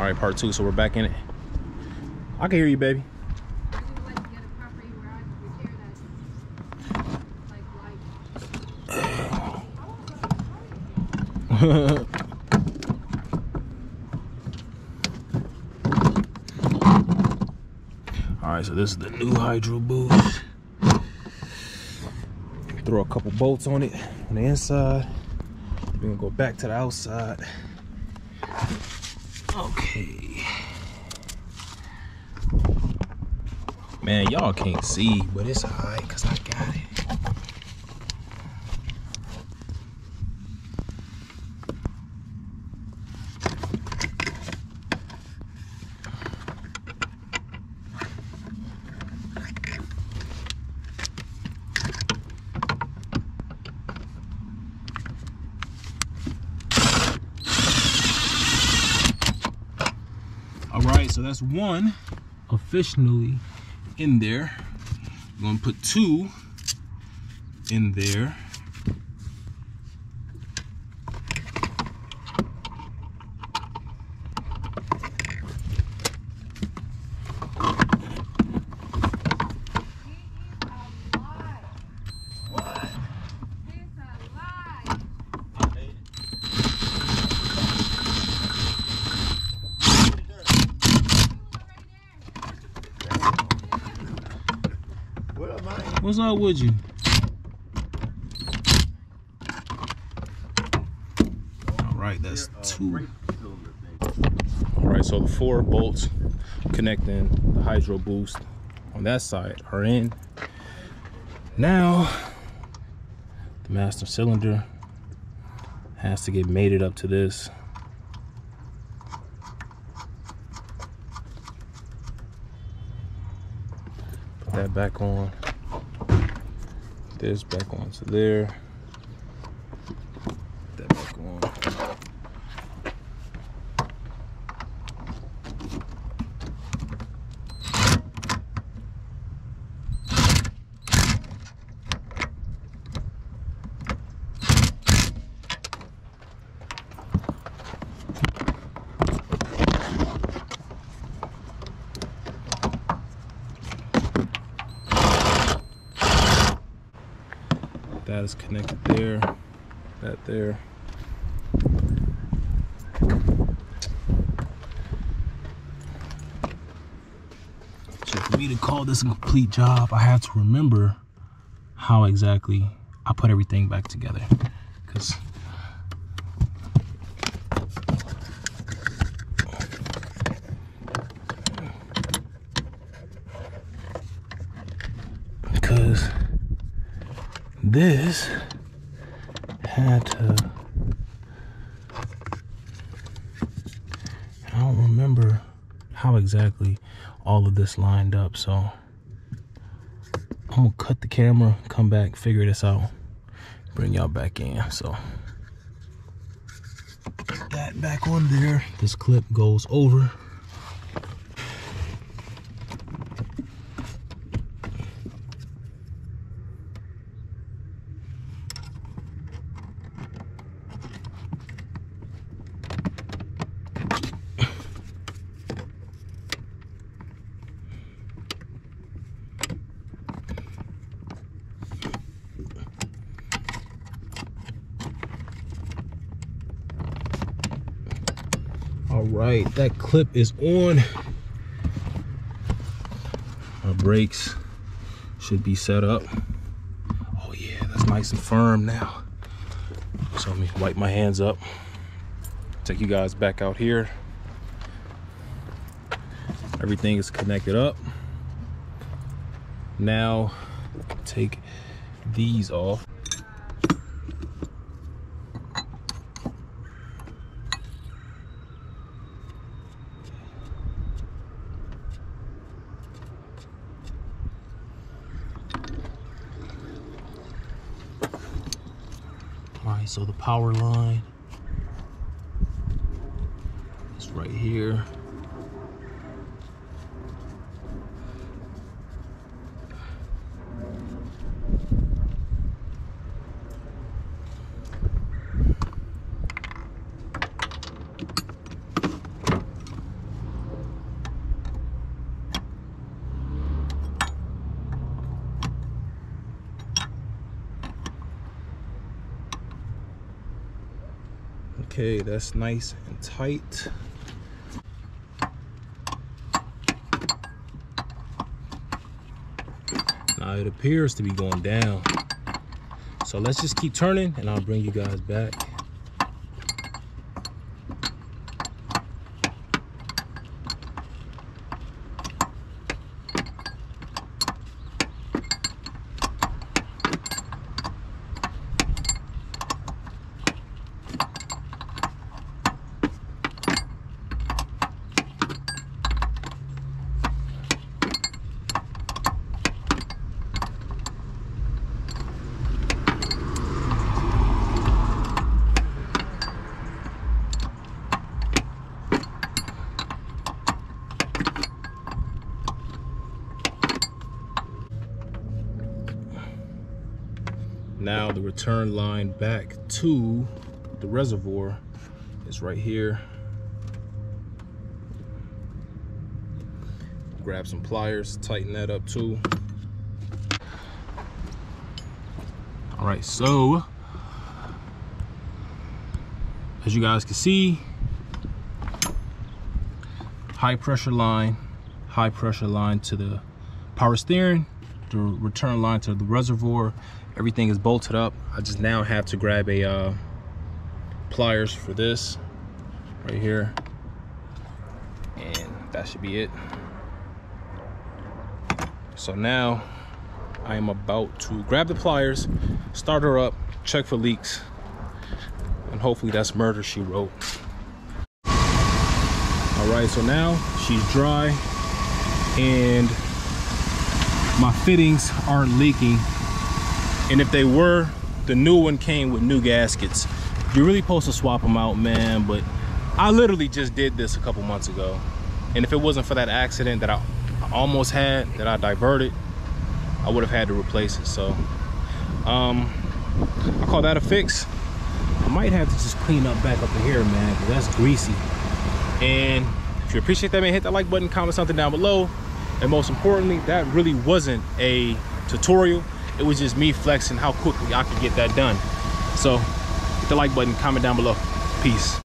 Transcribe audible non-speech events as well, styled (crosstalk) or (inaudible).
All right, part two. So we're back in it. I can hear you, baby. I would like to get a property where I could repair that, like, light. (laughs) All right, so this is the new Hydro Boost. Throw a couple bolts on it on the inside. We're gonna go back to the outside. Okay. Man, y'all can't see, but it's alright because I got it. All right, so that's one officially in there. I'm gonna put two in there. It's a lie. What's up with you? All right, that's two. All right, so the four bolts connecting the Hydro Boost on that side are in. Now, the master cylinder has to get mated up to this. Put that back on. This back onto there. Put that back on. That is connected there. That there. So for me to call this a complete job, I have to remember how exactly I put everything back together. Because because this had to I don't remember how exactly all of this lined up so I'm gonna cut the camera come back figure this out bring y'all back in so. That back on there. This clip goes over All right, that clip is on. Our brakes should be set up. Oh yeah, that's nice and firm now. So let me wipe my hands up. Take you guys back out here. Everything is connected up. Now take these off. Right, so the power line is right here. Okay, that's nice and tight. Now it appears to be going down. So let's just keep turning and I'll bring you guys back. Now the return line back to the reservoir is right here. Grab some pliers, tighten that up too. All right, so as you guys can see, high pressure line, high pressure line to the power steering, the return line to the reservoir, everything is bolted up. I just now have to grab a uh, pliers for this right here. And that should be it. So now i am about to grab the pliers start her up check for leaks and hopefully that's murder she wrote. All right so now she's dry and my fittings aren't leaking and if they were, the new one came with new gaskets. You're really supposed to swap them out, man, but I literally just did this a couple months ago. And if it wasn't for that accident that I almost had, that I diverted, I would have had to replace it. So um, I call that a fix. I might have to just clean up back up in here, man, because that's greasy. And if you appreciate that, man, hit that like button, comment something down below. And most importantly, that really wasn't a tutorial it was just me flexing how quickly I could get that done. So hit the like button, comment down below. Peace.